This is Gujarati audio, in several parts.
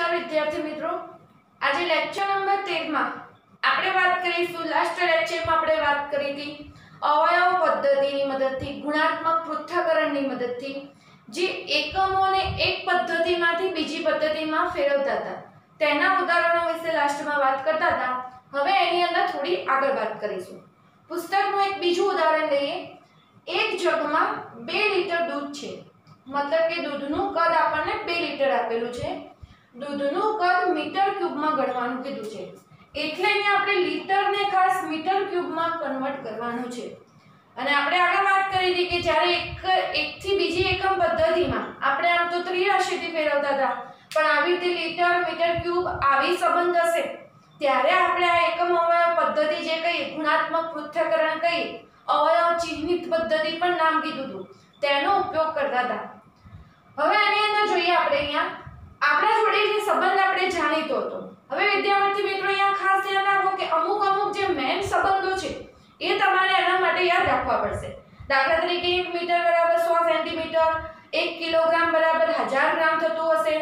નમસ્કાર વિદ્યાર્થી મિત્રો? આજે લેક્ચર નંબર તેરમાં આપણે વાત કરીશું લાસ્ટ લેક્ચરમાં આપણે વાત કરી હતી અવયવ પદ્ધતિની મદદથી, ગુણાત્મક પૃથ્થકરણની મદદથી, જે એકમોને એક પદ્ધતિમાંથી બીજી પદ્ધતિમાં ફેરવતા હતા. તેના ઉદાહરણો વિશે લાસ્ટમાં વાત કરતા હતા. હવે એની અંદર થોડી આગળ વાત કરીશું. પુસ્તકનું એક બીજું ઉદાહરણ લઈએ. એક જગમાં બે લીટર દૂધ છે. મતલબ કે દૂધનું કદ આપણને બે લીટર આપેલું છે. દૂધનું કદ મીટર ક્યુબમાં ગણવાનું કીધું છે. એટલે અહીંયા આપણે લીટરને ખાસ મીટર ક્યુબમાં કન્વર્ટ કરવાનું છે. અને આપણે આગળ વાત કરી હતી કે જ્યારે એક એકથી બીજી એકમ પદ્ધતિમાં આપણે આમ તો ત્રિરાશિથી ફેરવતા હતા, પણ આવી રીતે લીટર, મીટર ક્યુબ આવી સંબંધ હશે? ત્યારે આપણે આ એકમ અવયવ પદ્ધતિ જે કહીએ, ગુણાત્મક પૃથ્થકરણ કહીએ, અવયવ ચિહ્નિત પદ્ધતિ પણ નામ કીધું હતું. તેનો ઉપયોગ કરતા હતા. હવે આની અંદર જોઈએ આપણે અહીંયા આપણા જોડે જે સંબંધ આપણે જાણીતો હતો. હવે વિદ્યાર્થી મિત્રો, અહીંયા ખાસ ધ્યાન રાખો કે અમુક અમુક જે મેન સંબંધો છે, એ તમારે એના માટે યાદ રાખવા પડશે. દાખલા તરીકે એક મીટર બરાબર સો સેન્ટીમીટર, એક કિલોગ્રામ બરાબર હજાર ગ્રામ થતું હશે.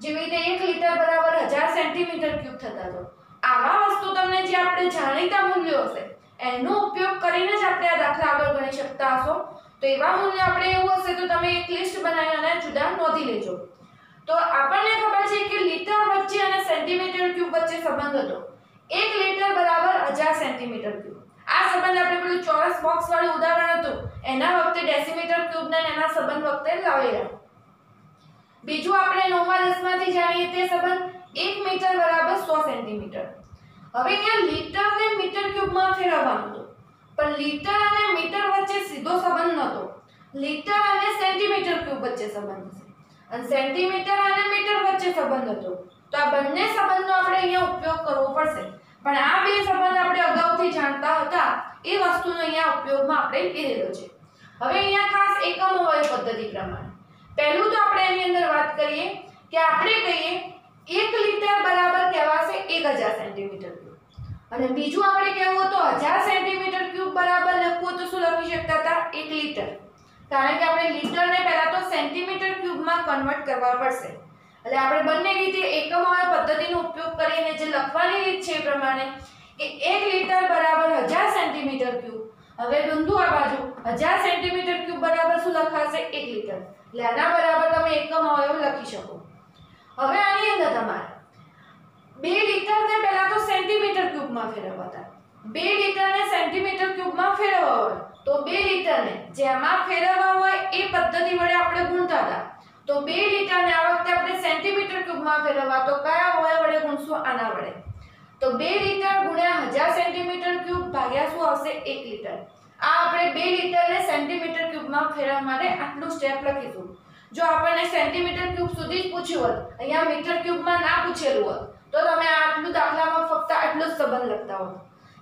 જેવી રીતે એક લીટર બરાબર હજાર સેન્ટીમીટર ક્યુબ થતા હતો આવા વસ્તુ તમને જે આપણે જાણીતા મૂલ્યો હશે, એનો ઉપયોગ કરીને જ આપણે આ દાખલા આગળ ગણી શકતા હશો. તો એવા મૂલ્ય આપણે એવું હશે તો તમે એક લિસ્ટ બનાવી અને જુદા નોંધી લેજો. તો આપણને ખબર છે કે લીટર વચ્ચે અને સેન્ટીમીટર ક્યુબ વચ્ચે સંબંધ હતો. એક લીટર બરાબર હજાર સેન્ટીમીટર ક્યુબ. આ સંબંધ આપણે પેલું ચોરસ બોક્સ વાળું ઉદાહરણ હતું. એના વખતે ડેસીમીટર ક્યુબ ને એના સંબંધ વખતે લાવેલા બીજું આપણે નવમા દસમાંથી જાણીએ તે સંબંધ એક મીટર બરાબર સો સેન્ટીમીટર. હવે અહીંયા લીટર ને મીટર ક્યુબમાં ફેરવવાનું હતું. પણ લીટર અને મીટર વચ્ચે સીધો સંબંધ નહોતો. લીટર અને સેન્ટીમીટર ક્યુબ વચ્ચે સંબંધ છે અને સેન્ટીમીટર અને મીટર વચ્ચે સંબંધ હતો. તો આ બંને સંબંધનો આપણે અહીંયા ઉપયોગ કરવો પડશે. પણ આ બે સંબંધ આપણે અગાઉથી જાણતા હતા, એ વસ્તુનો અહીંયા ઉપયોગમાં આપણે લીધેલો છે. હવે અહીંયા ખાસ એકમ હોય પદ્ધતિ પ્રમાણે. પહેલું તો આપણે એની અંદર વાત કરીએ કે આપણે કહીએ, એક લીટર બરાબર કહેવાશે એક હજાર સેન્ટીમીટર અને બીજું આપણે કહેવું તો હજાર સેન્ટીમીટર ક્યુબ બરાબર લખવું તો શું લખી શકતા હતા? એક લીટર. કારણ કે આપણે લીટરને પહેલા તો સેન્ટીમીટર ક્યુબમાં કન્વર્ટ કરવા પડશે. એટલે આપણે બંને રીતે એકમ પદ્ધતિનો ઉપયોગ કરીને જે લખવાની રીત છે એ પ્રમાણે કે એક લીટર બરાબર હજાર સેન્ટીમીટર ક્યુબ હવે બિંદુ આ બાજુ, હજાર સેન્ટીમીટર ક્યુબ બરાબર શું લખાશે? એક લીટર એટલે આના બરાબર તમે એકમ અવયવ લખી શકો. હવે આની અંદર તમારે બે લીટરને પહેલા તો સેન્ટીમીટર ક્યુબમાં ફેરવવા હતા બે લીટરને સેન્ટીમીટર ક્યુબમાં ફેરવવા હોય. તો બે લીટરને જેમાં ફેરવવા હોય એ પદ્ધતિ વડે આપણે ગુણતા હતા. તો બે લીટરને આ વખતે આપણે સેન્ટીમીટર ક્યુબમાં ફેરવવા, તો કયા હોય વડે ગુણશું? આના વડે. તો બે લીટર ગુણ્યા હજાર સેન્ટીમીટર ક્યુબ ભાગ્યા શું આવશે? એક લીટર. આ આપણે બે લીટરને સેન્ટીમીટર ક્યુબમાં ફેરવવા માટે આટલું સ્ટેપ લખીશું. જો આપણને સેન્ટીમીટર ક્યુબ સુધી જ પૂછ્યું હોત, અહીંયા મીટર ક્યુબમાં ના પૂછેલું હોત, તો તમે આટલું દાખલામાં ફક્ત આટલું જ સંબંધ લખતા હોત.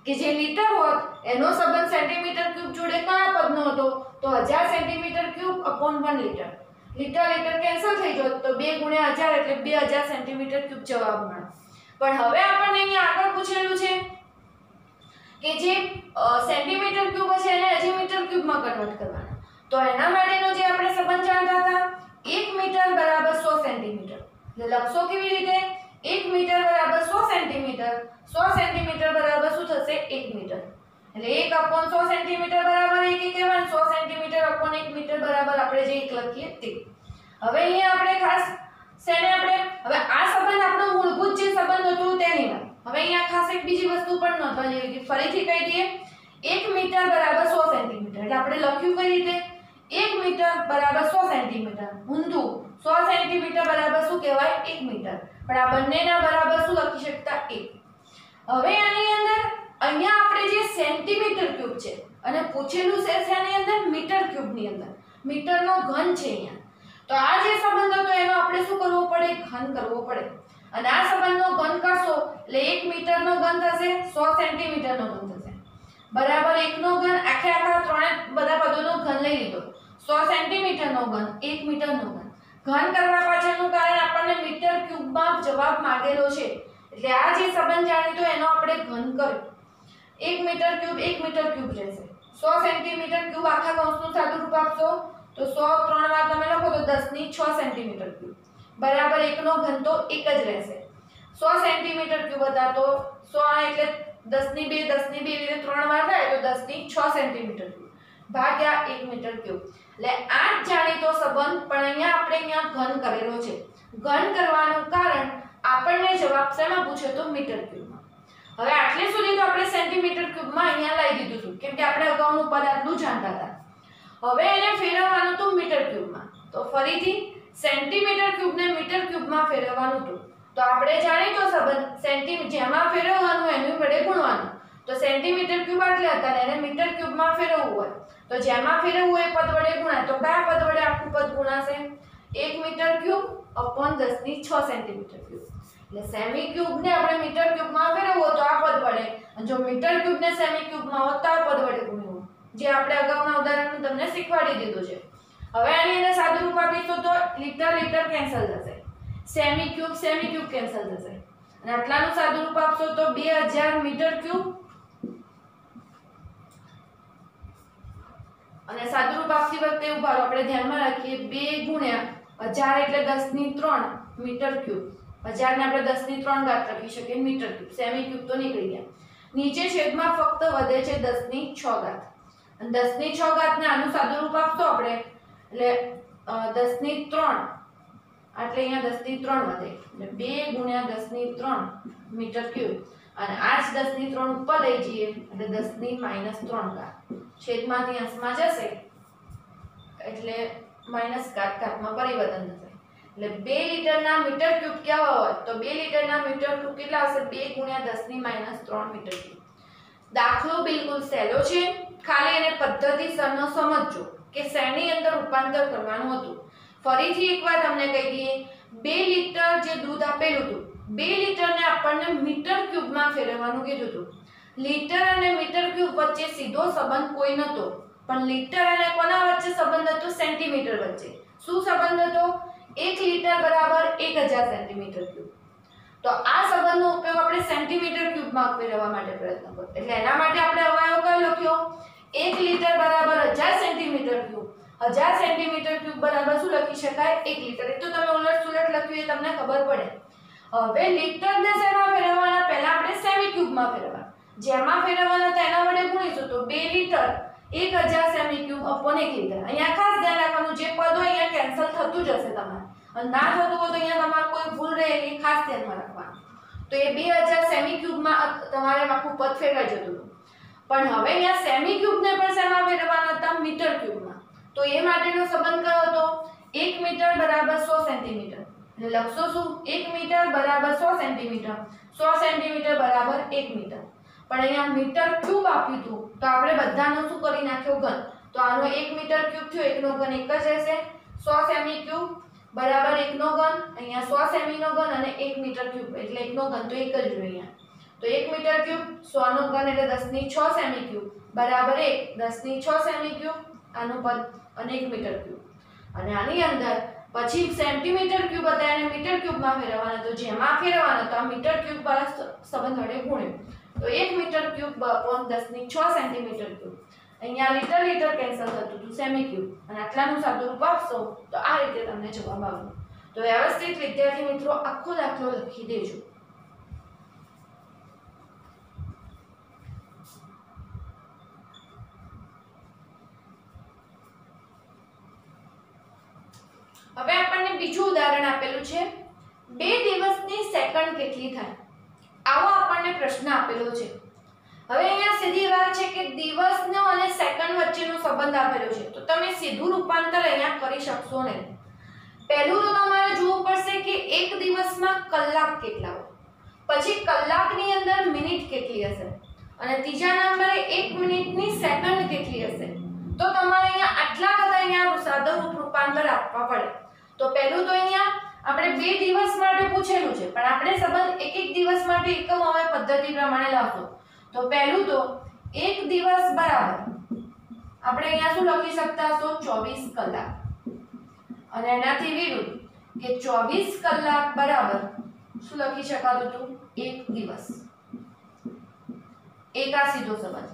કે જે લીટર હોત, એનો સંબંધ સેન્ટીમીટર ક્યુબ જોડે કયા પદનો હતો? તો હજાર centimetre cube upon one litre litre litre cancel થઈ જોત, તો બે ગુણ્યા હજાર એટલે બે હજાર સેન્ટીમીટર ક્યુબ જવાબ મળે. પણ હવે આપણને અહીંયા આગળ પૂછેલું છે કે જે સેન્ટીમીટર ક્યુબ છે એને હજી મીટર ક્યુબમાં કન્વર્ટ કરવાના. તો એના માટેનો જે આપણે સંબંધ જાણતા હતા, એક મીટર બરાબર સો સેન્ટીમીટર એટલે લખશો કેવી રીતે? એક મીટર બરાબર સો સેન્ટીમીટર. સો સેન્ટીમીટર બરાબર શું થશે? એક મીટર. એટલે એક અપોન સો સેન્ટીમીટર બરાબર એક એક કહેવાનું સો સેન્ટીમીટર અપોન એક મીટર બરાબર આપણે જે એક લખીએ તે. હવે અહીંયા આપણે ખાસ શેને આપણે, હવે આ સંબંધ આપણો મૂળભૂત જે સંબંધ હતો તેની વાત હવે અહીંયા ખાસ એક બીજી વસ્તુ પણ નોંધવા જેવી કે ફરીથી કહી દઈએ, એક મીટર બરાબર સો સેન્ટીમીટર. એટલે આપણે લખ્યું કઈ રીતે? એક મીટર બરાબર સો સેન્ટીમીટર. ઊંધું. સો સેન્ટીમીટર બરાબર શું કહેવાય? એક મીટર. પણ આ બંનેના બરાબર શું લખી શકતા? એ હવે આની અંદર અહીંયા આપણે જે સેન્ટીમીટર ક્યુબ છે અને પૂછેલું છે શેની અંદર મીટર ક્યુબની અંદર. મીટરનો ઘન છે અહીંયા. તો આ જે સંબંધ હતો એનો આપણે શું કરવો પડે? ઘન કરવો પડે. અને આ સંબંધનો ઘન કરશો એટલે એક મીટરનો ઘન થશે, સો સેન્ટીમીટરનો ઘન થશે. બરાબર એકનો ઘન, આખે આખા ત્રણે બધા પદોનો ઘન લઈ લીધો. સો સેન્ટીમીટરનો ઘન, એક મીટરનો ઘન. ઘન કરવા પાછળનું કારણ આપણને મીટર ક્યુબમાં જવાબ માંગેલો છે. એટલે આ જે સંબંધ જાણીતો એનો આપણે ઘન કર્યો. એક મીટર ક્યુબ, એક મીટર ક્યુબ રહેશે. સો સેન્ટીમીટર ક્યુબ આખા કૌંસનું સાદું રૂપ આપશો તો સો ત્રણ વાર તમે લખો તો દસની છ સેન્ટીમીટર ક્યુબ. બરાબર એકનો ઘન તો એક જ રહેશે. સો સેન્ટીમીટર ક્યુબ હતા તો સો એટલે દસની બે દસની બે એવી રીતે ત્રણ વાર થાય તો દસની છ સેન્ટીમીટર ક્યુબ. ભાગ્યા એક મીટર ક્યુબ. એટલે આ જ જાણીતો સંબંધ પણ અહીંયા આપણે અહીંયા ઘન કરેલો છે. ઘન કરવાનું કારણ આપણને જવાબ શેમાં પૂછ્યો તો મીટર ક્યુબમાં. હવે આટલે સુધી તો આપણે સેન્ટીમીટર ક્યુબમાં અહીંયા લઈ દીધું હતું કેમ કે આપણે અગાઉનું પદ આટલું જાણતા હતા. હવે એને ફેરવવાનું હતું મીટર ક્યુબમાં. તો ફરીથી સેન્ટીમીટર ક્યુબને મીટર ક્યુબમાં ફેરવવાનું હતું. તો આપણે જાણીતો સંબંધ સેન્ટી, જેમાં ફેરવવાનું એનું વડે ગુણવાનું. તો સેન્ટીમીટર ક્યુબ આટલે હતા એને મીટર ક્યુબમાં ફેરવવું હોય. તો જેમાં ફેરવવું એ પદ વડે ગુણાય. તો કયા પદ વડે આખું પદ ગુણાશે? એક મીટર ક્યુબ અપોન દસની છ સેન્ટીમીટર ક્યુબ. એટલે સેમી ક્યુબને આપણે મીટર ક્યુબમાં ફેરવવો તો આ પદ વડે. જો મીટર ક્યુબને સેમી ક્યુબમાં હોત તો આ પદ વડે ગુણવું જે આપણે અગાઉના ઉદાહરણમાં તમને શીખવાડી દીધું છે. હવે આની અંદર સાદું રૂપ આપીશું તો લીટર લીટર કેન્સલ થશે. Semi cube semi cube cancel થશે. અને આટલાનું સાદું રૂપ આપશો તો 2000 મીટર ક્યુબ અને સાદુરૂપ આપતી વખતે ભારો આપણે ધ્યાનમાં રાખીએ બે ગુણ્યા હજાર એટલે 10 ની 3 મીટર ક્યુબ. હજારને આપણે 10 ની 3 ઘાત લખી શકીએ મીટર ક્યુબ. સેમી ક્યુબ તો નીકળી ગયા. નીચે છેદમાં ફક્ત વધે છે 10 ની 6 ઘાત. અને 10 ની 6 ઘાત આનું સાદુરૂપ આપશો આપણે? એટલે અ, 10 ની 3 એટલે અહીંયા 10 ની 3 વધે. એટલે બે ગુણ્યા 10 ની 3 મીટર ક્યુબ. અને આ જ 10 ની 3 ઉપર લઈ જઈએ એટલે 10 ની માઇનસ 3 ઘાત. છેદમાંથી અંશમાં જશે, એટલે માઇનસ કાટ કાટમાં પરિવર્તન થશે. એટલે બે લીટરના મીટર ક્યુબ કેવા હોય? તો બે લીટરના મીટર ક્યુબ કેટલા હશે? બે ગુણ્યા દસની માઇનસ ત્રણ મીટર ક્યુબ. દાખલો બિલકુલ સહેલો છે. ખાલી એને પદ્ધતિસરનો સમજજો કે શેની અંદર રૂપાંતર કરવાનું હતું. ફરીથી એકવાર તમને કહી દઈએ, બે લીટર જે દૂધ આપેલું હતું, બે લીટરને આપણને મીટર ક્યુબમાં ફેરવવાનું કીધું હતું. લીટર અને મીટર ક્યુબ વચ્ચે સીધો સંબંધ કોઈ નહોતો. પણ લીટર અને કોના વચ્ચે સંબંધ હતો? સેન્ટીમીટર વચ્ચે. શું સંબંધ હતો? એક લીટર બરાબર એક હજાર સેન્ટીમીટર ક્યુબ. તો આ સંબંધનો ઉપયોગ આપણે સેન્ટીમીટર ક્યુબમાં ફેરવવા માટે પ્રયત્ન કર્યો. એટલે એના માટે આપણે અવયવ કયો લખ્યો? એક લીટર બરાબર હજાર સેન્ટીમીટર ક્યુબ. હજાર સેન્ટીમીટર ક્યુબ બરાબર શું લખી શકાય? એક લીટર. એ તો તમે ઉલટ સુલટ લખ્યું, એ તમને ખબર પડે. હવે લીટરને શેમાં ફેરવવાના? પહેલા આપણે સેમી ક્યુબમાં ફેરવવા જેમાં ફેરવવાના હતા એના વડે ગુણીશું તો બે લીટર એક હજાર સેમી ક્યુબ અપોન 1 લીટર. અહીંયા ખાસ ધ્યાન રાખવાનું, જે પદ હોય અહીંયા કેન્સલ થતું જ હશે તમારે. અને ના થતું હોય તો અહીંયા તમારે કોઈ ભૂલ રહે એ ખાસ ધ્યાનમાં રાખવાનું. તો એ બે હજાર સેમી ક્યુબમાં તમારે આખું પદ ફેરવાઈ જતું પણ હવે અહીંયા સેમી ક્યુબને પણ શેમાં ફેરવવાના હતા મીટર ક્યુબમાં. તો એ માટેનો સંબંધ કયો હતો? એક મીટર બરાબર સો સેન્ટીમીટર. એટલે લખશો શું? એક મીટર બરાબર સો સેન્ટીમીટર. સો સેન્ટીમીટર બરાબર એક મીટર. પણ અહીંયા મીટર ક્યુબ આપ્યું હતું. તો આપણે બધાનો શું કરી નાખ્યો ઘન? તો આનો એક મીટર ક્યુબ થયો, એકનો ઘન એક જ રહેશે. સો સેમી ક્યુબ બરાબર એકનો ઘન, અહીંયા સો સેમીનો ઘન અને એક મીટર ક્યુબ, એટલે એકનો ઘન તો એક જ રહ્યો અહીંયા. તો એક મીટર ક્યુબ, સોનો ઘન એટલે દસની છ સેમી ક્યુબ. બરાબર એક, દસની છ સેમી ક્યુબ, આનું પદ અને એક મીટર ક્યુબ. અને આની અંદર પછી સેન્ટીમીટર ક્યુબ હતા, એને મીટર ક્યુબમાં ફેરવવાના. તો જેમાં ફેરવવાના, તો આ મીટર ક્યુબ વાળા સંબંધ વડે ગુણ્યું. તો એક મીટર ક્યુબ અપોન દસની છ સેન્ટીમીટર ક્યુબ. અહીંયા લીટર લીટર કેન્સલ થતું હતું, સેમી ક્યુબ. અને આટલાનું સાદું રૂપ આપશો, તો આ રીતે તમને જવાબ આવ્યો તો વ્યવસ્થિત વિદ્યાર્થી મિત્રો, આખો દાખલો લખી દેજો. હવે આપણને બીજું ઉદાહરણ આપેલું છે, બે દિવસની સેકન્ડ કેટલી થાય? આવો આપણને પ્રશ્ન આપેલો છે. હવે અહીંયા સીધી વાત છે કે દિવસનો અને સેકન્ડ વચ્ચેનો સંબંધ આપેલો છે. તો તમે સીધું રૂપાંતર અહીંયા કરી શકશો નહીં. પહેલું તો તમારે જોવું પડશે કે એક દિવસમાં કલાક કેટલા હોય. પછી કલાકની અંદર મિનિટ કેટલી હશે? અને ત્રીજા નંબરે એક મિનિટની સેકન્ડ કેટલી હશે? તો તમારે અહીંયા આટલા બધા અહીંયા સાદું રૂપાંતર આપવા પડે. તો પહેલું તો અહીંયા આપણે બે દિવસ માટે પૂછેલું છે, પણ આપણે સંબંધ એક એક દિવસ માટે એકમ હવે પદ્ધતિ પ્રમાણે લખો તો પહેલું તો, એક દિવસ બરાબર. આપણે અહીંયા શું લખી શકતા હશો? ચોવીસ કલાક. અને એનાથી વિરુદ્ધ, કે ચોવીસ કલાક બરાબર, શું લખી શકાતું હતું? એક દિવસ. એક આ સીધો સંબંધ.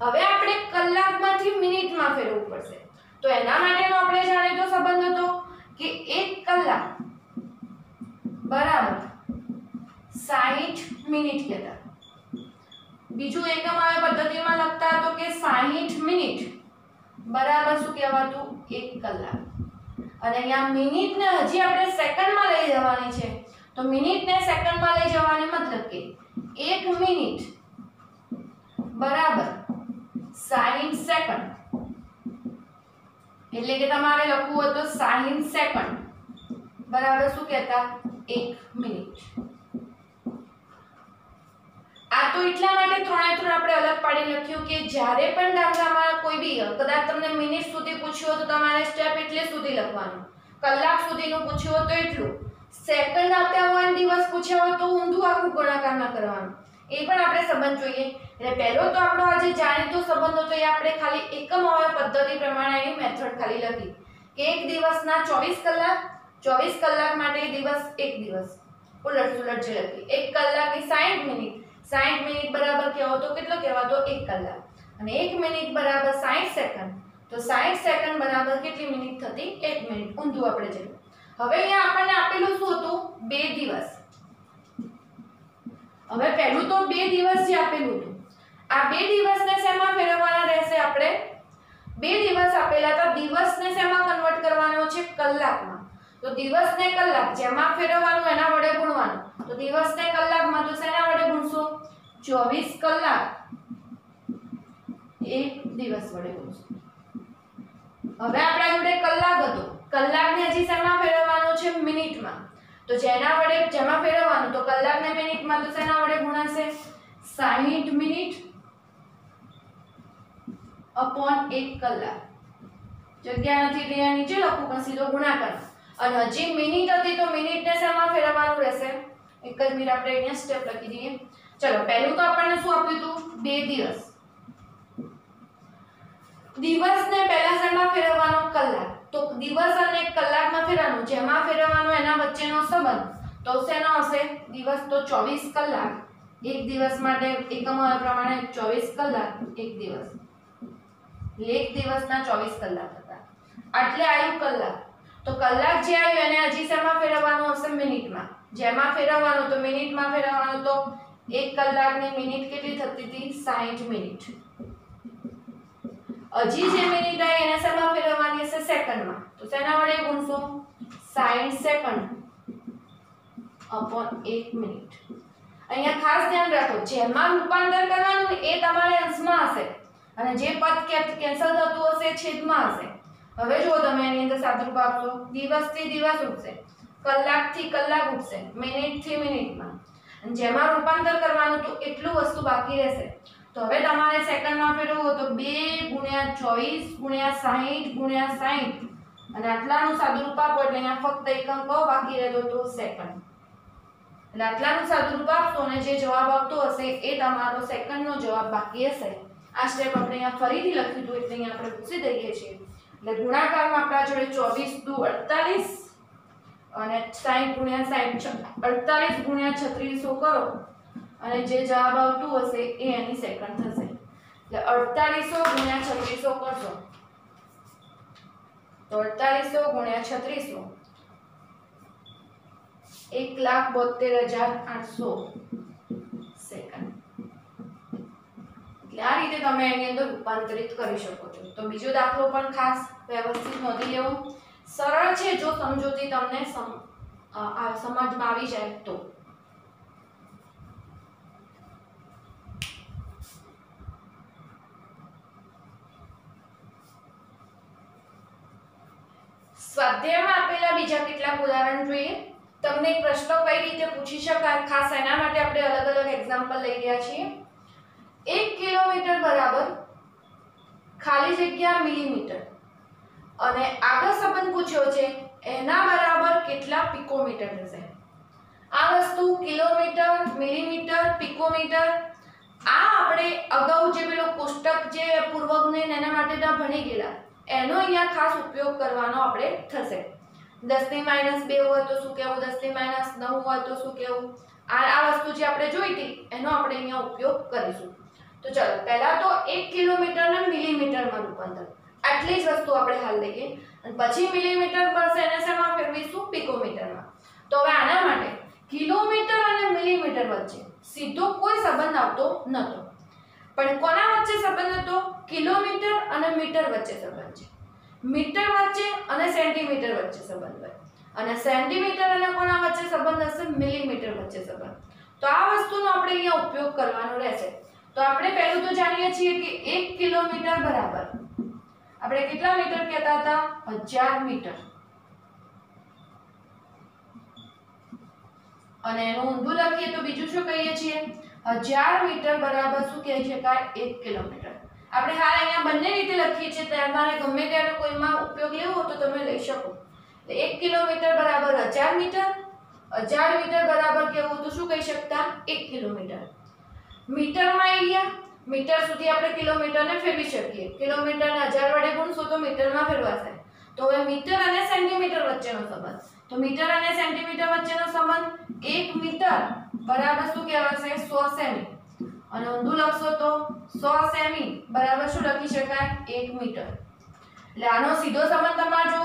હવે આપણે કલાકમાંથી મિનિટમાં ફેરવવું પડશે. તો એના માટેનો આપણે જાણીતો સંબંધ હતો કે એક કલાક. બરાબર. સાહીઠ મિનિટ કહેતા બીજું એકમ આવે પદ્ધતિમાં લખતા તો કે સાહીઠ મિનિટ. બરાબર શું કહેવાતું? એક કલાક. અને અહીંયા મિનિટને હજી આપણે સેકન્ડમાં લઈ જવાની છે. તો મિનિટને સેકન્ડમાં લઈ જવાની મતલબ કે એક મિનિટ. બરાબર. સાહીઠ સેકન્ડ. એટલે કે તમારે લખવું હોય તો સાહીઠ સેકન્ડ. બરાબર શું કહેતા? એક મિનિટ. આ તો એટલા માટે ત્રણે ત્રણ આપણે અલગ પાડી લખ્યું કે જ્યારે પણ દાખલામાં કોઈ બી, કદાચ તમને મિનિટ સુધી પૂછ્યું હોય તો તમારે સ્ટેપ એટલે સુધી લખવાનું. કલાક સુધીનું પૂછ્યું હોય તો એટલું. સેકન્ડ આપ્યા હોય દિવસ પૂછ્યા હોય તો ઊંધું આખું ગુણાકારમાં કરવાનું. એ પણ આપણે સંબંધ જોઈએ. એટલે પહેલો તો આપણો આજે જાણીતો સંબંધ હતો એ આપણે ખાલી એકમ અવયવ પદ્ધતિ પ્રમાણે એની મેથડ ખાલી લખી. કે એક દિવસના ચોવીસ કલાક ચોવીસ કલાક માટે દિવસ એક દિવસ. ઉલટ સુલટ જે લખી. એક કલાકની સાઠ મિનિટ. સાઠ મિનિટ બરાબર કહેવો તો કેટલો કહેવાતો? એક કલાક. અને એક મિનિટ બરાબર સાઠ સેકન્ડ. તો સાઠ સેકન્ડ બરાબર કેટલી મિનિટ થતી? એક મિનિટ. ઊંધું આપણે જઈએ હવે અહીંયા આપણને આપેલું શું હતું? બે દિવસ. હવે પહેલું તો બે દિવસ જે આપેલું હતું. આ બે દિવસને શેમાં ફેરવવાના રહેશે આપણે? બે દિવસ આપેલા હતા. દિવસને શેમાં કન્વર્ટ કરવાનો છે? કલાકમાં. તો દિવસને કલાક જેમાં ફેરવવાનું એના વડે ગુણવાનું. તો દિવસને કલાકમાં તો શેના વડે ગુણશો? ચોવીસ કલાક એક દિવસ વડે ગુણશો. હવે આપણા જોડે કલાક હતો. કલાકને હજી શેમાં ફેરવવાનો છે? મિનિટમાં. તો જેના વડે જેમાં ફેરવવાનું, તો કલાકને મિનિટમાં તો શેના વડે ગુણાશે? 60 મિનિટ અપોન 1 કલાક. જગ્યા નથી લેવાની છે લખો લખું પણ સીધો ગુણાકાર. અને હજી મિનિટ હતી તો મિનિટને શેમાં ફેરવવાનું રહેશે? એક જ મિનિટ આપણે અહીંયા સ્ટેપ લખી દઈએ. ચલો, પહેલું તો આપણને શું આપ્યું હતું? બે દિવસ. દિવસને પહેલા શેમાં ફેરવવાનો? કલાક. તો દિવસ અને કલાકમાં ફેરવવાનું. જેમાં ફેરવવાનું એના વચ્ચેનો સંબંધ. તો શેનો હશે? દિવસ તો 24 કલાક. એક દિવસ માટે એકમ પ્રમાણે 24 કલાક, એક દિવસ. એક દિવસના 24 કલાક હતા. આટલે આવ્યું કલાક. તો કલાક જે આવ્યો એને હજી શેમાં ફેરવવાનો હશે? મિનિટમાં. જેમાં ફેરવવાનો તો મિનિટમાં ફેરવવાનો તો એક કલાકની મિનિટ કેટલી થતી હતી? 60 મિનિટ. હજી જે મિનિટ આવી એને શેમાં ફેરવવાની હશે? સેકન્ડમાં. તો શેના વડે ગુણશો? 60 સેકન્ડ અપોન એક મિનિટ. અહીંયા ખાસ ધ્યાન રાખો, જેમાં રૂપાંતર કરવાનું એ તમારે અંશમાં હશે. અને જે પદ કેન્સલ થતું હશે છેદમાં હશે. હવે જો તમે એની અંદર સાદુરૂપ આપશો. દિવસથી દિવસ ઉઠશે કલાકથી કલાક ઉઠશે મિનિટથી મિનિટમાં. જેમાં રૂપાંતર કરવાનું તો એટલું વસ્તુ બાકી રહેશે. તો હવે તમારે સેકન્ડમાં ફેરવવું તો બે ગુણ્યા ચોવીસ ગુણ્યા સાહીઠ ગુણ્યા સાહીઠ. અને આટલાનું સાદુરૂપ આપો એટલે અહીંયા ફક્ત એકમ કહો બાકી રહેતો તો સેકન્ડ એટલે આટલાનું સાદુરૂપ આપશો અને જે જવાબ આવતો હશે એ તમારો સેકન્ડનો જવાબ બાકી હશે. આ સ્ટેપ આપણે અહીંયા ફરીથી લખ્યું હતું એટલે અહીંયા આપણે પૂછી દઈએ છીએ. એટલે ગુણાકારમાં આપણા જોડે ચોવીસ દુ અડતાલીસ અને સાહીઠ ગુણ્યા સાહીઠ અડતાલીસ ગુણ્યા છત્રીસો કરો. અને જે જવાબ આવતું હશે એ એની સેકન્ડ થશે. એટલે અડતાલીસો ગુણ્યા છત્રીસો કરશો. તો અડતાલીસો ગુણ્યા છત્રીસો, એક લાખ બોતેર હજાર આઠસો સેકન્ડ એટલે આ રીતે તમે એની અંદર રૂપાંતરિત કરી શકો છો. તો બીજો દાખલો પણ ખાસ વ્યવસ્થિત નોંધી લેવો. સરળ છે જો સમજૂતી તમને સમજમાં આવી જાય તો. સ્વાધ્યાયમાં આપેલા બીજા કેટલાક ઉદાહરણ જોઈએ. તમને પ્રશ્નો કઈ રીતે પૂછી શકાય? ખાસ એના માટે આપણે અલગ અલગ એક્ઝામ્પલ લઈ રહ્યા છીએ. એક કિલોમીટર બરાબર ખાલી જગ્યા મિલીમીટર. અને આગળ સંબંધ પૂછ્યો છે, એના બરાબર કેટલા પિકોમીટર થશે? આ વસ્તુ કિલોમીટર, મિલીમીટર, પિકોમીટર, આ આપણે અગાઉ જે પેલો કોષ્ટક જે પૂર્વજ્ઞાન એના માટે ત્યાં ભણી ગયેલા, એનો અહીંયા ખાસ ઉપયોગ કરવાનો આપણે થશે. દસની માઇનસ બે હોય તો શું કહેવું? દસની માઇનસ નવ હોય તો શું કહેવું? આ આ વસ્તુ જે આપણે જોઈ હતી એનો આપણે અહીંયા ઉપયોગ કરીશું. તો ચલો, પહેલા તો એક કિલોમીટરને મિલીમીટરમાં રૂપાંતર. આટલી જ વસ્તુ આપણે હાલ લઈએ. અને પછી મિલીમીટર પર એને ફેરવીશું પિકોમીટરમાં. તો હવે આના માટે કિલોમીટર અને મિલીમીટર વચ્ચે સીધો કોઈ સંબંધ આવતો નહોતો. પણ કોના વચ્ચે સંબંધ હતો? કિલોમીટર અને મીટર વચ્ચે સંબંધ છે. મીટર વચ્ચે અને સેન્ટીમીટર વચ્ચે સંબંધ હોય. અને સેન્ટીમીટર અને કોના વચ્ચે સંબંધ હશે? મિલીમીટર વચ્ચે સંબંધ. તો આ વસ્તુનો આપણે અહીંયા ઉપયોગ કરવાનો રહેશે. તો આપણે પહેલું તો જાણીએ છીએ કે એક કિલોમીટર બરાબર. આપણે કેટલા મીટર કહેતા હતા? હજાર મીટર. અને એનું ઊંધું લખીએ તો બીજું શું કહીએ છીએ? હજાર મીટર બરાબર શું કહી શકાય એક કિલોમીટર. આપણે હાલ અહીંયા બંને રીતે લખીએ છીએ તમારે ગમે ત્યારે કોઈમાં ઉપયોગ લેવો હોય તો તમે લઈ શકો. એક કિલોમીટર બરાબર હજાર મીટર હજાર મીટર બરાબર કેવું તો શું કહી શકતા? એક કિલોમીટર. મીટરમાં એરિયા મીટર સુધી આપણે કિલોમીટરને ફેરવી શકીએ. કિલોમીટરને હજાર વડે ગુણશો તો મીટરમાં ફેરવાશે. તો હવે મીટર અને સેન્ટીમીટર વચ્ચેનો સંબંધ. તો મીટર અને સેન્ટીમીટર વચ્ચેનો સંબંધ એક મીટર બરાબર શું કહેવાશે? સો સેમી. અને ઊંધું લખશો તો સો સેમી બરાબર શું લખી શકાય? એક મીટર. એટલે આનો સીધો સંબંધ તમારે જો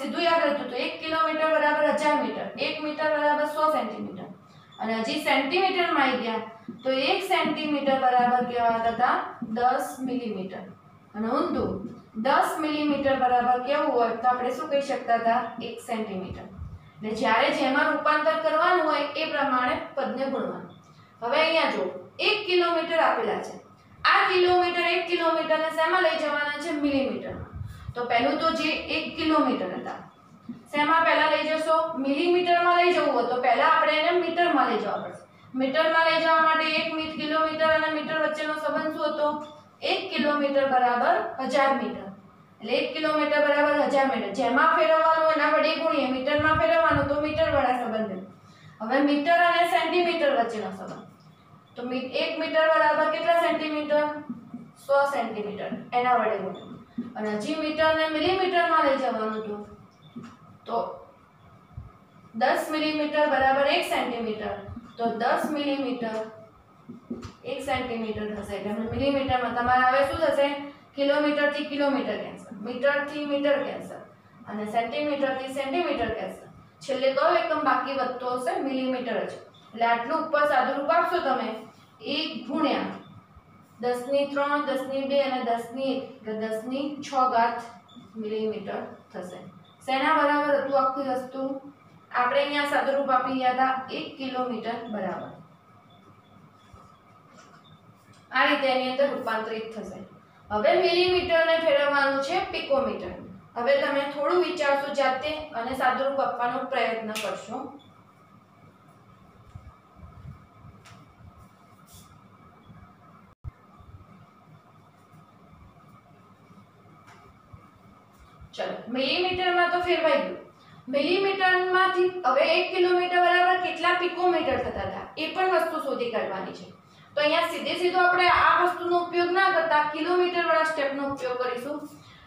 સીધું યાદ રહેતું તો એક કિલોમીટર બરાબર હજાર મીટર. એક મીટર બરાબર સો સેન્ટીમીટર. અને હજી સેન્ટીમીટરમાં આવી ગયા. તો એક સેન્ટીમીટર બરાબર કેવા હતા દસ મિલીમીટર અને ઊંધું, દસ મિલીમીટર બરાબર કેવું હોય તો આપણે શું કહી શકતા હતા? એક સેન્ટીમીટર એટલે જ્યારે જેમાં રૂપાંતર કરવાનું હોય એ પ્રમાણે પદને ગુણવાનું. હવે અહીંયા જો એક કિલોમીટર આપેલા છે. આ કિલોમીટર એક કિલોમીટરને શેમાં લઈ જવાના છે? મિલીમીટરમાં તો પહેલું તો જે એક કિલોમીટર હતા. શેમાં પહેલાં લઈ જશો? મિલીમીટરમાં લઈ જવું હોય તો પહેલાં આપણે એને મીટરમાં લઈ જવા પડશે. મીટરમાં લઈ જવા માટે એક મી- કિલોમીટર અને મીટર વચ્ચેનો સંબંધ શું હતો? એક કિલોમીટર બરાબર હજાર મીટર. એટલે એક કિલોમીટર બરાબર હજાર મીટર. જેમાં ફેરવવાનું એના વડે ગુણીએ. મીટરમાં ફેરવવાનું તો મીટર વડા સંબંધ હવે મીટર અને સેન્ટીમીટર વચ્ચેનો સંબંધ. તો એક મીટર બરાબર કેટલા સેન્ટીમીટર? સો સેન્ટીમીટર. એના વડે ગુણ્યું અને હજી મીટરને મિલીમીટરમાં લઈ જવાનું હતું. તો દસ મિલીમીટર બરાબર એક સેન્ટીમીટર. તો દસ મિલીમીટર, એક સેન્ટીમીટર થશે. એટલે મિલીમીટરમાં તમારે હવે શું થશે? કિલોમીટરથી કિલોમીટર કેન્સલ. મીટરથી મીટર કેન્સલ. અને સેન્ટીમીટરથી સેન્ટીમીટર કેન્સલ. છેલ્લે કયો એકમ બાકી વધતો હશે? મિલીમીટર જ. એટલે આટલું ઉપર સાદુરૂપ આપશો તમે? એક ગુણ્યા દસની ત્રણ, દસની બે અને દસની એક. એટલે દસની છ ઘાત મિલીમીટર થશે. શેના બરાબર હતું આખી વસ્તુ? આપણે અહીંયા સદરૂપ આપી ગયા હતા એક કિલોમીટર બરાબર. આ રીતે એની અંદર રૂપાંતરિત થશે. હવે મિલીમીટરને ફેરવવાનું છે પિકોમીટર. હવે તમે થોડું વિચારશો જાતે અને સાદુરૂપ આપવાનો પ્રયત્ન કરશો. ચલો, મિલીમીટરમાં તો ફેરવાઈ ગયું. મિલીમીટરમાંથી હવે એક કિલોમીટર બરાબર કેટલા પિકોમીટર થતા હતા, એ પણ વસ્તુ શોધી કાઢવાની છે. તો અહીંયા સીધે સીધો આપણે આ વસ્તુનો ઉપયોગ ના કરતા કિલોમીટર વાળા સ્ટેપનો ઉપયોગ કરીશું.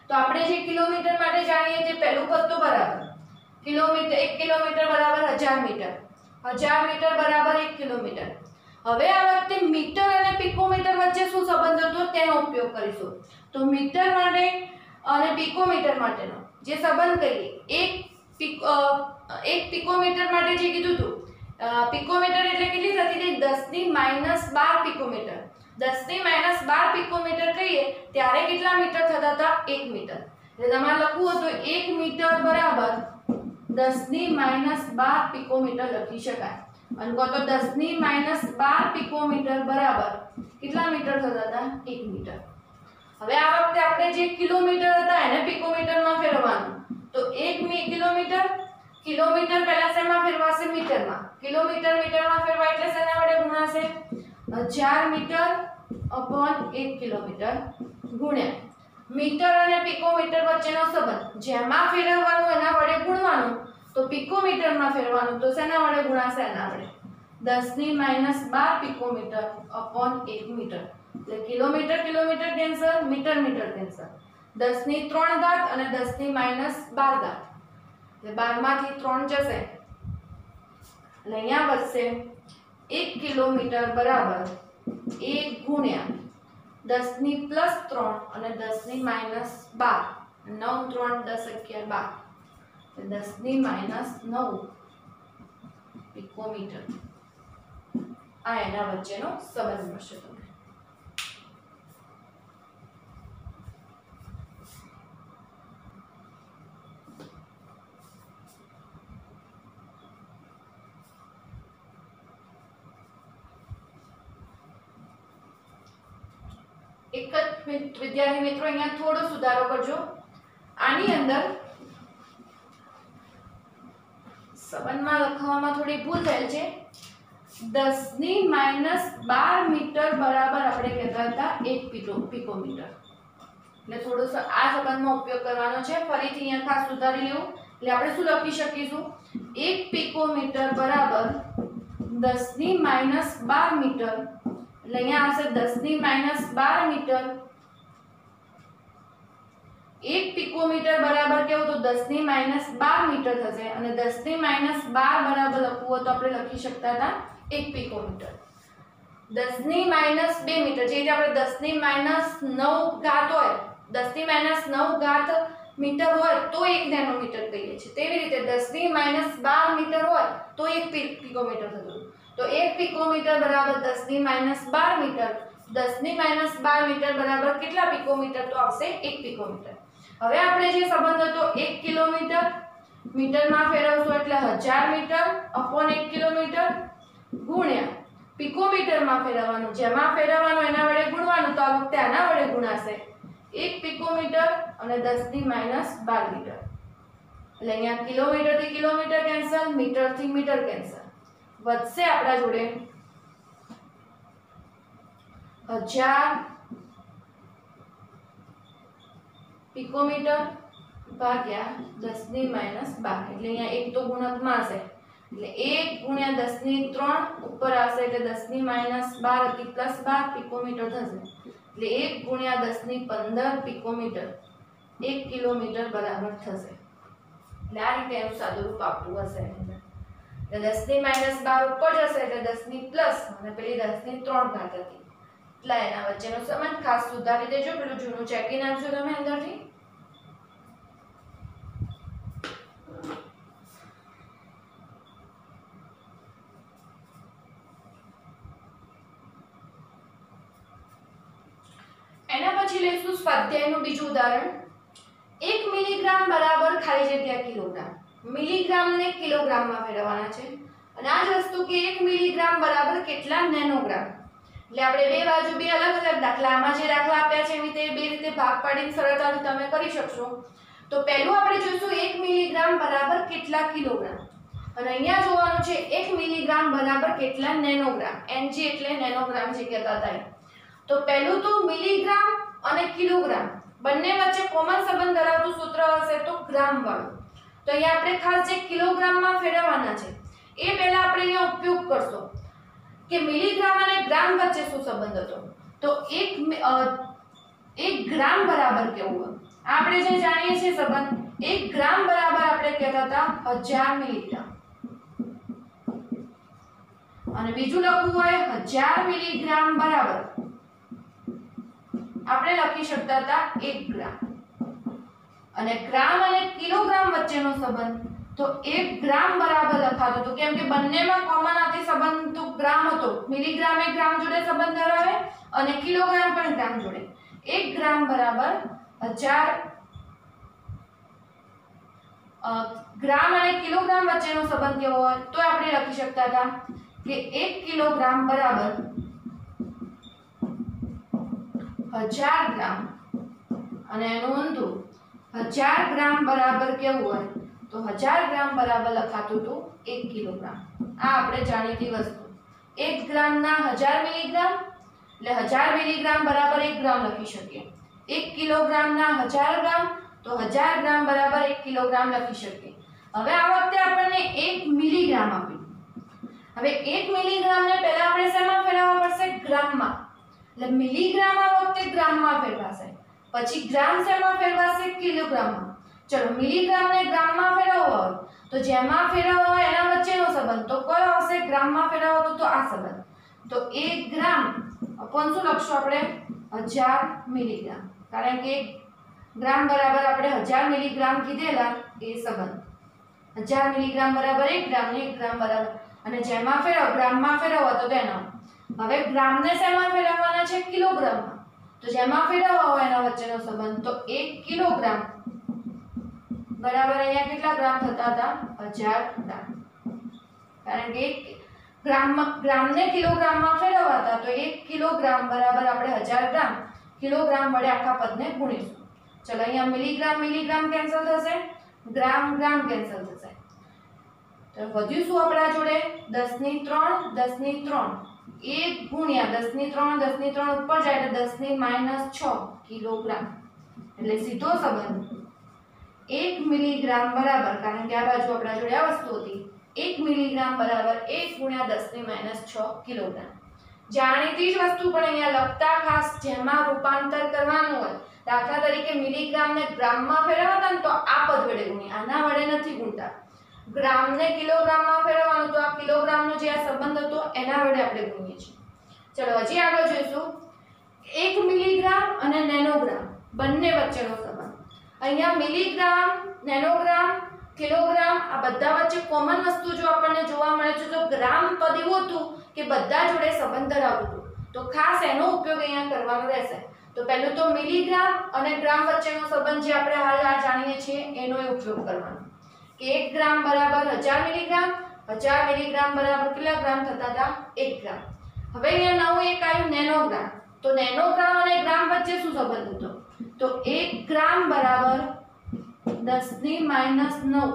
તો આપણે જે કિલોમીટર માટે જાણીએ તે પહેલું પદ બરાબર. કિલોમીટર, એક કિલોમીટર બરાબર હજાર મીટર. હજાર મીટર બરાબર એક કિલોમીટર. હવે આ વખતે મીટર અને પિકોમીટર વચ્ચે શું સંબંધ હતો તેનો ઉપયોગ કરીશું. તો મીટર માટે અને પિકોમીટર માટેનો જે સંબંધ કહીએ, એક એક પિકોમીટર માટે જે કીધું હતું પિકોમીટર એટલે કેટલી થતી હતી? દસની માઇનસ બાર પિકોમીટર. દસની માઇનસ બાર પિકોમીટર કહીએ, ત્યારે કેટલા મીટર થતા હતા? એક મીટર. એટલે તમારે લખવું હતું, એક મીટર બરાબર દસની માઇનસ બાર પિકોમીટર લખી શકાય. અને કહો તો દસની માઇનસ બાર પિકોમીટર બરાબર કેટલા મીટર થતા હતા? એક મીટર. હવે આ વખતે આપણે જે કિલોમીટર હતા, એને પિકોમીટરમાં ફેરવવાનું. તો એક કિલોમીટર કિલોમીટર પહેલા શેમાં ફેરવાશે? મીટરમાં. કિલોમીટર મીટરમાં ફેરવા એટલે શેના વડે ગુણાશે? હજાર મીટર અપોન એક કિલોમીટર ગુણ્યા. મીટર અને પિકોમીટર વચ્ચેનો સંબંધ. જેમાં ફેરવવાનું એના વડે ગુણવાનું, તો પિકોમીટરમાં ફેરવાનું, તો શેના વડે ગુણાશે? એના વડે. દસની માઇનસ બાર પિકોમીટર અપોન એક મીટર. એટલે kilometre kilometre cancel, metre metre cancel. દસની ત્રણ ઘાત અને દસની માઇનસ બાર ઘાત. એટલે બારમાંથી ત્રણ જશે. એટલે અહીંયા વધશે એક કિલોમીટર બરાબર એક ગુણ્યા દસની પ્લસ ત્રણ અને દસની માઇનસ બાર. નવ ત્રણ દસ અગિયાર બાર. દસની માઇનસ નવ પિકોમીટર આ એના વચ્ચેનો સંબંધ મળશે તમને એક જ મિનિટ વિદ્યાર્થી મિત્રો, અહીંયા થોડો સુધારો કરજો. આની અંદર સંબંધમાં લખવામાં થોડી ભૂલ થયેલ છે. દસની માઇનસ બાર મીટર બરાબર આપણે કહેતા હતા એક પીટો, પીકોમીટર. એટલે થોડો આ સંબંધમાં ઉપયોગ કરવાનો છે. ફરીથી અહીંયા ખાસ સુધારી લેવું. એટલે આપણે શું લખી શકીશું? એક પીકોમીટર બરાબર દસની માઇનસ બાર મીટર. એટલે અહીંયા આવશે દસની માઇનસ બાર મીટર. એક પિકોમીટર બરાબર કેવું તો દસની માઇનસ બાર મીટર થશે અને દસની માઇનસ બાર બરાબર લખવું હોય તો આપણે લખી શકતા હતા એક પિકોમીટર. દસની માઇનસ બે મીટર, જે રીતે આપણે દસની માઇનસ નવ ઘાત હોય, દસની માઇનસ નવ ઘાત મીટર હોય તો એક નેનોમીટર કહીએ છીએ. તેવી રીતે દસની માઇનસ બાર મીટર હોય તો એક પિકોમીટર થતું તો એક પિકોમીટર બરાબર દસની માઇનસ બાર મીટર, દસની માઇનસ બાર મીટર બરાબર કેટલા પિકોમીટર? તો આવશે એક પિકોમીટર. હવે આપણે જે સંબંધ હતો એક કિલોમીટર, મીટરમાં ફેરવશું એટલે હજાર મીટર અપોન એક કિલોમીટર ગુણ્યા પિકોમીટરમાં ફેરવવાનું. જેમાં ફેરવવાનું એના વડે ગુણવાનું, તો આ વખતે આના વડે ગુણાશે. એક પિકોમીટર અને દસની માઇનસ બાર મીટર. એટલે અહીંયા કિલોમીટરથી કિલોમીટર કેન્સલ મીટરથી મીટર કેન્સલ. વધશે આપણા જોડે. હજાર પિકોમીટર ભાગ્યા દસની માઇનસ બાર. એટલે અહીંયા એક તો ગુણકમાં હશે. એટલે એક ગુણ્યા દસની ત્રણ ઉપર આવશે એટલે દસની માઇનસ બાર હતી પ્લસ બાર પિકોમીટર થશે. એટલે એક ગુણ્યા દસની પંદર પિકોમીટર. એક કિલોમીટર બરાબર થશે. એટલે આ રીતે એનું સાદુરૂપ આપવું હશે એટલે દસની માઇનસ બાર ઉપર જશે એટલે દસની પ્લસ અને પેલી દસની ત્રણ ઘાત હતી. એટલે એના વચ્ચેનો સંબંધ ખાસ સુધારી દેજો. પેલું જૂનું ચેકી નાખજો તમે અંદરથી એના પછી લઈશું સ્વાધ્યાયનું બીજું ઉદાહરણ. એક મિલીગ્રામ બરાબર ખાલી જગ્યા કિલોગ્રામ. મિલીગ્રામને કિલોગ્રામમાં ફેરવવાના છે. અને આ જ વસ્તુ કે એક મિલીગ્રામ બરાબર કેટલા નેનોગ્રામ. એટલે આપણે બે બાજુ બે અલગ અલગ દાખલા આમાં જે દાખલા આપ્યા છે એવી રીતે બે રીતે ભાગ પાડીને સરળતાથી તમે કરી શકશો. તો પહેલું આપણે જોઈશું એક મિલીગ્રામ બરાબર કેટલા કિલોગ્રામ. અને અહીંયા જોવાનું છે એક મિલીગ્રામ બરાબર કેટલા નેનોગ્રામ. એનજી એટલે નેનોગ્રામ જે કહેતા હતા એ. તો પહેલું તો મિલીગ્રામ અને કિલોગ્રામ. બંને વચ્ચે કોમન સંબંધ ધરાવતું સૂત્ર હશે તો ગ્રામ વાળું. તો અહીંયા આપણે ખાસ જે કિલોગ્રામમાં ફેરવવાના છે, એ પહેલા આપણે અહીંયા ઉપયોગ કરશો. કે મિલીગ્રામ અને ગ્રામ વચ્ચે શું સંબંધ હતો? તો એક એક ગ્રામ બરાબર કેવું હોય આપણે જે જાણીએ છીએ સંબંધ, એક ગ્રામ બરાબર આપણે કહેતા હતા હજાર મિલીગ્રામ. અને બીજું લખવું હોય હજાર મિલીગ્રામ બરાબર. આપણે લખી શકતા હતા એક ગ્રામ. અને ગ્રામ અને કિલોગ્રામ વચ્ચેનો સંબંધ, તો એક ગ્રામ બરાબર લખાતો હતો. કેમ કે બંનેમાં કોમન આથી સંબંધ તો ગ્રામ હતો. મિલીગ્રામ એ ગ્રામ જોડે સંબંધ ધરાવે અને કિલોગ્રામ પણ ગ્રામ જોડે. એક ગ્રામ બરાબર હજાર ગ્રામ અને કિલોગ્રામ વચ્ચેનો સંબંધ કેવો હોય? તો આપણે લખી શકતા હતા કે એક કિલોગ્રામ બરાબર હજાર ગ્રામ. અને એનું ઊંધું હજાર ગ્રામ બરાબર કેવું હોય? તો હજાર ગ્રામ બરાબર લખાતું હતું એક કિલોગ્રામ. આ આપણે જાણીતી વસ્તુ. એક ગ્રામના હજાર મિલીગ્રામ એટલે હજાર મિલીગ્રામ બરાબર એક ગ્રામ લખી શકીએ. એક કિલોગ્રામના હજાર ગ્રામ તો હજાર ગ્રામ બરાબર એક કિલોગ્રામ લખી શકીએ. હવે આ વખતે આપણને એક મિલીગ્રામ આપ્યું. હવે એક મિલીગ્રામને પહેલા આપણે શેમાં ફેરવવા પડશે? ગ્રામમાં. એટલે મિલીગ્રામ આ વખતે ગ્રામમાં ફેરવાશે. પછી ગ્રામ શેમાં ફેરવાશે? કિલોગ્રામમાં. ચલો, મિલીગ્રામને ગ્રામમાં ફેરવવો હોય, તો જેમાં ફેરવવો હોય એના વચ્ચેનો સંબંધ. તો કયો આવશે? ગ્રામમાં ફેરવવો તો તો આ સંબંધ. તો એક ગ્રામ અપોન શું લખશું આપણે? હજાર મિલીગ્રામ. કારણ કે ગ્રામ બરાબર આપણે હજાર મિલીગ્રામ કીધેલા એ સંબંધ. હજાર મિલીગ્રામ બરાબર એક ગ્રામ ને એક ગ્રામ બરાબર. અને જેમાં ફેરવો, ગ્રામમાં ફેરવો તો તેનો હવે ગ્રામને શેમાં ફેરવવાના છે? કિલોગ્રામમાં. તો જેમાં ફેરવવા હોય એના વચ્ચેનો સંબંધ, તો 1 કિલોગ્રામ. બરાબર, અહીંયા કેટલા ગ્રામ થતા હતા? 1000 ગ્રામ. કારણ કે ગ્રામમાં, ગ્રામને કિલોગ્રામમાં ફેરવવા હતા તો એક કિલોગ્રામ બરાબર આપણે હજાર ગ્રામ. કિલોગ્રામ વડે આખા પદને ગુણીશું. ચલો, અહીંયા મિલીગ્રામ મિલીગ્રામ કેન્સલ થશે. ગ્રામ ગ્રામ કેન્સલ થશે. તો વધ્યું શું આપણા જોડે? દસની ત્રણ દસની ત્રણ. એક ગુણ્યા દસની ત્રણ દસની ત્રણ ઉપર જાય એટલે દસની માઇનસ છ કિલોગ્રામ. એટલે સીધો સંબંધ. એક મિલીગ્રામ બરાબર, કારણ કે આ બાજુ આપણા જોડે આ વસ્તુ હતી. એક મિલીગ્રામ બરાબર એક ગુણ્યા દસની માઇનસ છ કિલોગ્રામ. જાણીતી જ વસ્તુ પણ અહીંયા લખતા ખાસ જેમાં રૂપાંતર કરવાનું હોય, દાખલા તરીકે મિલીગ્રામને ગ્રામમાં ફેરવતા ને તો આ પદ વડે ગુણી આના વડે નથી ગુણતા. ગ્રામને કિલોગ્રામમાં ફેરવવાનું, તો આ કિલોગ્રામનો જે આ સંબંધ હતો, એના વડે આપણે ગુણીએ છીએ. ચલો, હજી આગળ જોઈશું. એક મિલીગ્રામ અને નેનોગ્રામ, બંને વચ્ચેનો સંબંધ. અહીંયા મિલીગ્રામ, નેનોગ્રામ, કિલોગ્રામ, આ બધા વચ્ચે કોમન વસ્તુ જો આપણને જોવા મળે છે, તો ગ્રામ પદ એવું હતું કે બધા જોડે સંબંધ ધરાવતું હતું. તો ખાસ એનો ઉપયોગ અહીંયા કરવાનો રહેશે. તો પહેલું તો મિલીગ્રામ અને ગ્રામ વચ્ચેનો સંબંધ જે આપણે હાલ આ જાણીએ છીએ, એનો ઉપયોગ કરવાનો. એક ગ્રામ બરાબર હજાર મિલીગ્રામ હજાર મિલીગ્રામ બરાબર કેટલા ગ્રામ થતા હતા? એક ગ્રામ. હવે અહીંયા નવું એક આવ્યું નેનોગ્રામ. તો નેનોગ્રામ અને ગ્રામ વચ્ચે શું સંબંધ હતો? તો એક ગ્રામ બરાબર દસની માઇનસ નવ.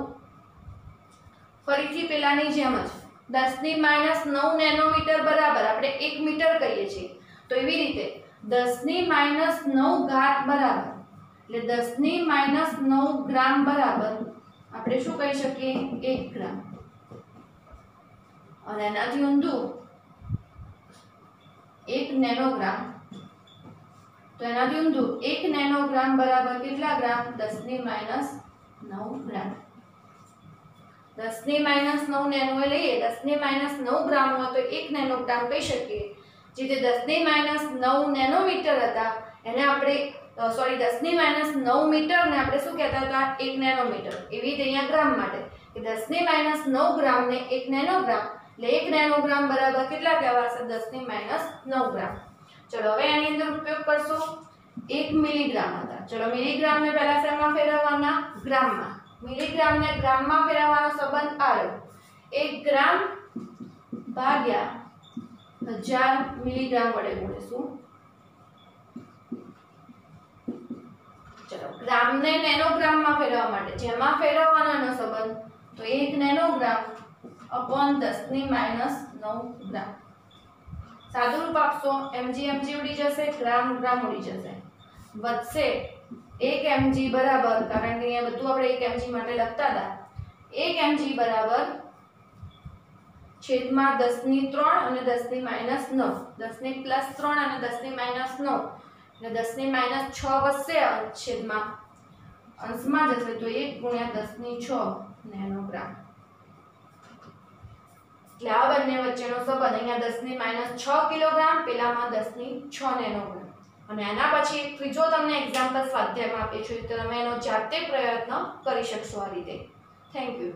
ફરીથી પેલાની જેમ જ દસની માઇનસ નવ નેનોમીટર બરાબર આપણે એક મીટર કહીએ છીએ. તો એવી રીતે દસની માઇનસ નવ ઘાત બરાબર. એટલે દસની માઇનસ નવ ગ્રામ બરાબર આપણે શું કહી શકીએ? એક ગ્રામ. અને એનાથી ઊંધું એક નેનોગ્રામ. તો એનાથી ઊંધું એક નેનોગ્રામ બરાબર કેટલા ગ્રામ? દસની માઇનસ નવ ગ્રામ. દસની માઇનસ નવ નેનો લઈએ દસની માઇનસ નવ ગ્રામ હોય તો એક નેનોગ્રામ કહી શકીએ. જે તે દસની માઇનસ નવ નેનોમીટર હતા, એને આપણે સોરી દસની માઇનસ નવ મીટરને આપણે શું કહેતા હતા? એક નેનોમીટર એવી રીતે અહીંયા ગ્રામ માટે. કે દસની માઇનસ નવ ગ્રામને એક નેનોગ્રામ એટલે એક નેનોગ્રામ બરાબર કેટલા કહેવાશે? દસની માઇનસ નવ ગ્રામ ચલો, હવે આની અંદર ઉપયોગ કરશો. એક મિલીગ્રામ હતા. ચલો મિલીગ્રામને પહેલા શેમાં ફેરવવાના? ગ્રામમાં મિલીગ્રામને ગ્રામમાં ફેરવવાનો સંબંધ આવ્યો એક ગ્રામ ભાગ્યા હજાર મિલીગ્રામ વડે ગુણીશું. ચલો નેનોગ્રામમાં ફેરવવા માટે. જેમાં ફેરવવાનાનો સંબંધ, તો 1 નેનોગ્રામ અપોન 10 ની માઇનસ 9 ગ્રામ. સાદું રૂપ આપશો એમજી એમજી ઉડી જશે, ગ્રામ ગ્રામ ઉડી જશે. વધશે 1 એમજી બરાબર, કારણ કે અહીંયા બધું આપણે 1 એમજી માટે લખતા હતા. 1 એમજી બરાબર છેદમાં 10 ની 3 અને 10 ની માઇનસ 9 10 ની પ્લસ 3 અને 10 ની માઇનસ 9 ને દસની માઇનસ છ વધશે છેદમાં અંશમાં જશે તો એક ગુણ્યા દસની છ નેનોગ્રામ. એટલે આ બંને વચ્ચેનો સંબંધ અહીંયા દસની માઇનસ છ કિલોગ્રામ, પેલામાં દસની છ નેનોગ્રામ. અને એના પછી ત્રીજો તમને એક્ઝામ્પલ સ્વાધ્યાયમાં આપીએ છીએ, તો તમે એનો જાતે પ્રયત્ન કરી શકશો આ રીતે. Thank you